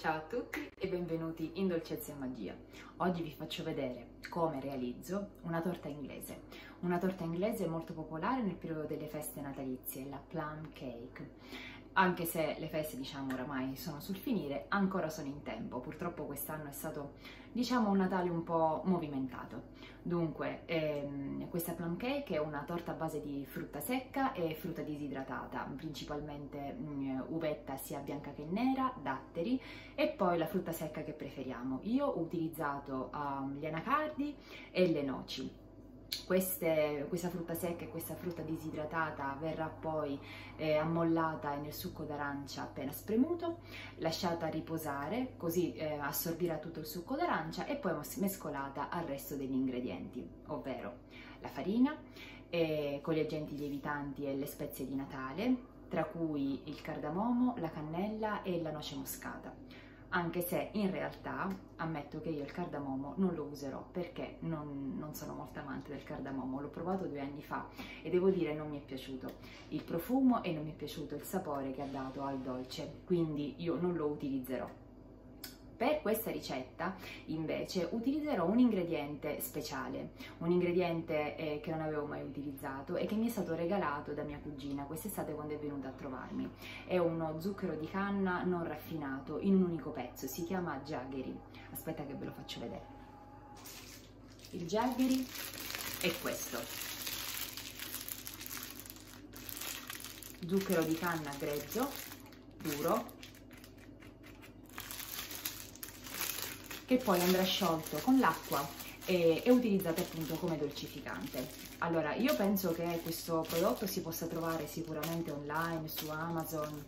Ciao a tutti e benvenuti in Dolcezza e Magia. Oggi vi faccio vedere come realizzo una torta inglese. Una torta inglese molto popolare nel periodo delle feste natalizie, la plum cake anche se le feste diciamo oramai sono sul finire, ancora sono in tempo. Purtroppo quest'anno è stato diciamo un Natale un po' movimentato. Dunque, ehm, questa plum cake è una torta a base di frutta secca e frutta disidratata, principalmente mh, mm, uvetta sia bianca che nera, datteri e poi la frutta secca che preferiamo. Io ho utilizzato um, gli anacardi e le noci queste, questa frutta secca e questa frutta disidratata verrà poi eh, ammollata nel succo d'arancia appena spremuto, lasciata riposare così eh, assorbirà tutto il succo d'arancia e poi mescolata al resto degli ingredienti, ovvero la farina eh, con gli agenti lievitanti e le spezie di Natale, tra cui il cardamomo, la cannella e la noce moscata anche se in realtà ammetto che io il cardamomo non lo userò perché non, non, sono molto amante del cardamomo, l'ho provato due anni fa e devo dire non mi è piaciuto il profumo e non mi è piaciuto il sapore che ha dato al dolce, quindi io non lo utilizzerò. Per questa ricetta invece utilizzerò un ingrediente speciale, un ingrediente eh, che non avevo mai utilizzato e che mi è stato regalato da mia cugina quest'estate quando è venuta a trovarmi. È uno zucchero di canna non raffinato in un unico pezzo, si chiama jaggery. Aspetta che ve lo faccio vedere. Il jaggery è questo. Zucchero di canna grezzo, duro, che poi andrà sciolto con l'acqua e, e utilizzato appunto come dolcificante. Allora, io penso che questo prodotto si possa trovare sicuramente online, su Amazon,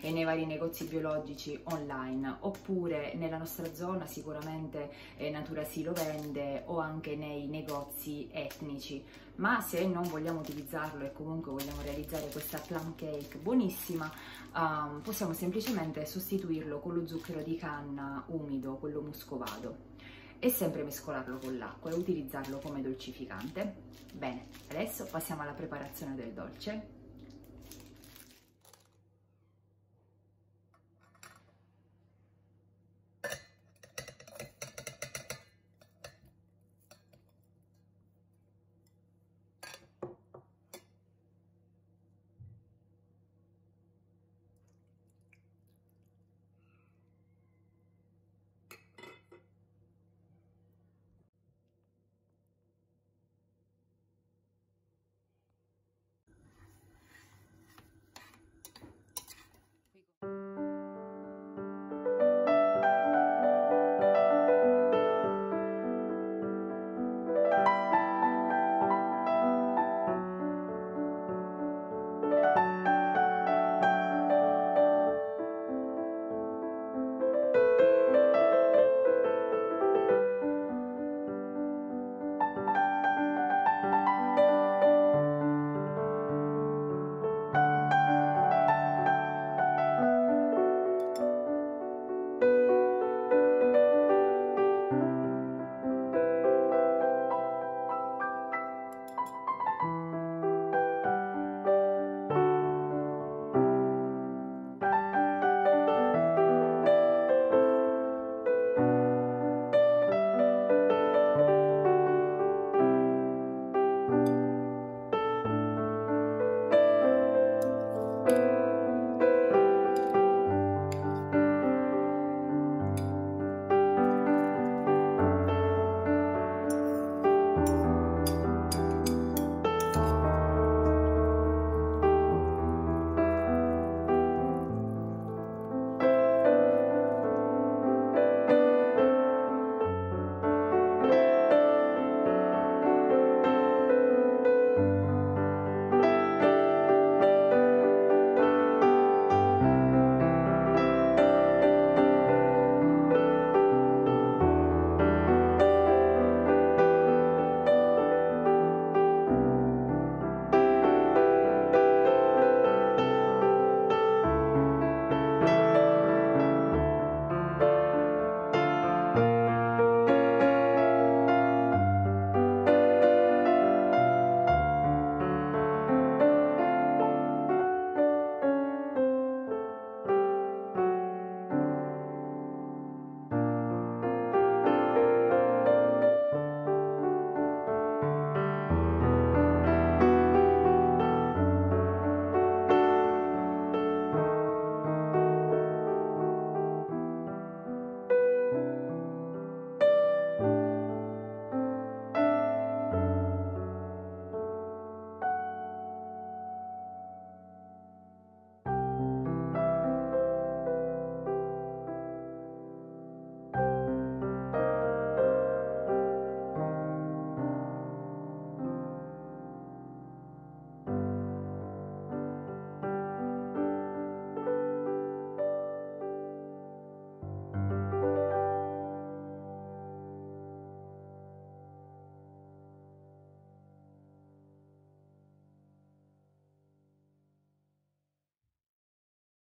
e nei vari negozi biologici online oppure nella nostra zona sicuramente eh, Natura Si lo vende o anche nei negozi etnici ma se non vogliamo utilizzarlo e comunque vogliamo realizzare questa plum cake buonissima um, possiamo semplicemente sostituirlo con lo zucchero di canna umido, quello muscovado e sempre mescolarlo con l'acqua e utilizzarlo come dolcificante. Bene, adesso passiamo alla preparazione del dolce.